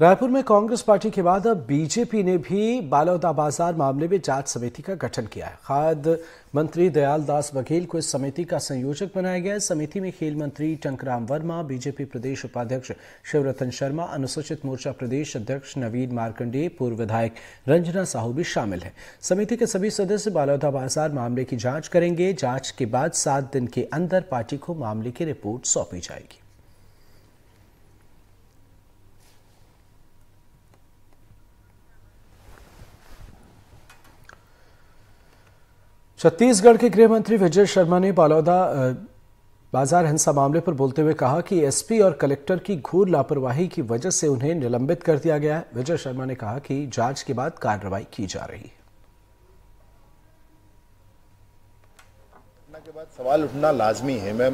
रायपुर में कांग्रेस पार्टी के बाद अब बीजेपी ने भी बालौदा बाज़ार मामले में जाँच समिति का गठन किया है। खाद्य मंत्री दयाल दास बघेल को इस समिति का संयोजक बनाया गया है। समिति में खेल मंत्री टंकराम वर्मा, बीजेपी प्रदेश उपाध्यक्ष शिवरतन शर्मा, अनुसूचित मोर्चा प्रदेश अध्यक्ष नवीन मार्कंडेय पूर्व विधायक रंजना साहू भी शामिल है। समिति के सभी सदस्य बालौदा बाज़ार मामले की जाँच करेंगे। जाँच के बाद सात दिन के अंदर पार्टी को मामले की रिपोर्ट सौंपी जाएगी। छत्तीसगढ़ के गृह मंत्री विजय शर्मा ने बालौदा बाज़ार हिंसा मामले पर बोलते हुए कहा कि एसपी और कलेक्टर की घोर लापरवाही की वजह से उन्हें निलंबित कर दिया गया। है विजय शर्मा ने कहा कि जाँच के बाद कार्रवाई की जा रही है। के बाद सवाल उठना लाजमी है। मैं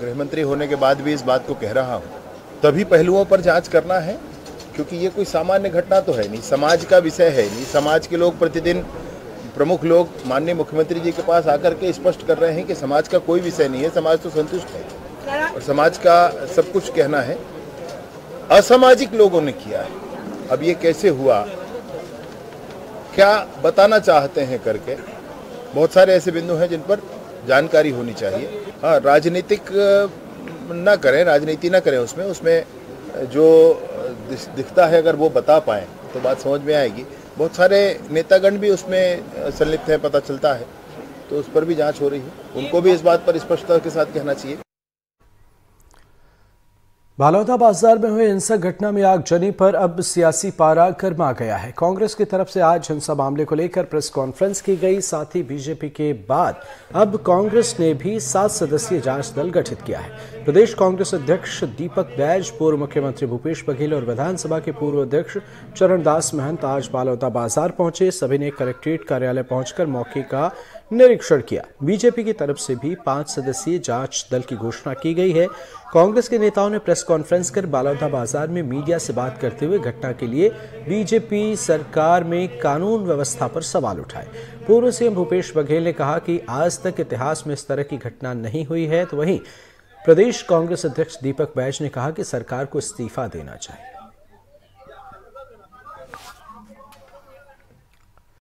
गृह मंत्री होने के बाद भी इस बात को कह रहा हूँ। तभी पहलुओं पर जाँच करना है, क्योंकि ये कोई सामान्य घटना तो है नहीं। समाज का विषय है नहीं। समाज के लोग प्रतिदिन प्रमुख लोग माननीय मुख्यमंत्री जी के पास आकर के स्पष्ट कर रहे हैं कि समाज का कोई विषय नहीं है, समाज तो संतुष्ट है। और समाज का सब कुछ कहना है। असामाजिक लोगों ने किया है। अब ये कैसे हुआ? क्या बताना चाहते हैं करके? बहुत सारे ऐसे बिंदु हैं जिन पर जानकारी होनी चाहिए। हाँ राजनीतिक ना करें, राजनीति ना करें उसमें। उसमें जो दिखता है अगर वो बता पाए तो बात समझ में आएगी। बहुत सारे नेतागण भी उसमें संलिप्त है, पता चलता है। तो उस पर भी जाँच हो रही है। उनको भी इस बात पर स्पष्टता के साथ कहना चाहिए। बालौदा बाज़ार में हुए हिंसक घटना में आगजनी पर अब सियासी पारा गर्मा गया है। कांग्रेस की तरफ़ से आज हिंसा मामले को लेकर प्रेस कॉन्फ्रेंस की गई, साथ ही बीजेपी के बाद अब कांग्रेस ने भी सात सदस्यीय जाँच दल गठित किया है। प्रदेश कांग्रेस अध्यक्ष दीपक बैज, पूर्व मुख्यमंत्री भूपेश बघेल और विधानसभा के पूर्व अध्यक्ष चरणदास महंत आज बालौदा बाज़ार पहुँचे। सभी ने कलेक्ट्रेट कार्यालय पहुंचकर मौके का निरीक्षण किया। बीजेपी की तरफ़ से भी पाँच सदस्यीय जाँच दल की घोषणा की गई है। कांग्रेस के नेताओं ने प्रेस कॉन्फ्रेंस कर बालौदा बाज़ार में मीडिया से बात करते हुए घटना के लिए बीजेपी सरकार में कानून व्यवस्था पर सवाल उठाए। पूर्व सीएम भूपेश बघेल ने कहा कि आज तक इतिहास में इस तरह की घटना नहीं हुई है तो वहीं प्रदेश कांग्रेस अध्यक्ष दीपक बैज ने कहा कि सरकार को इस्तीफा देना चाहिए।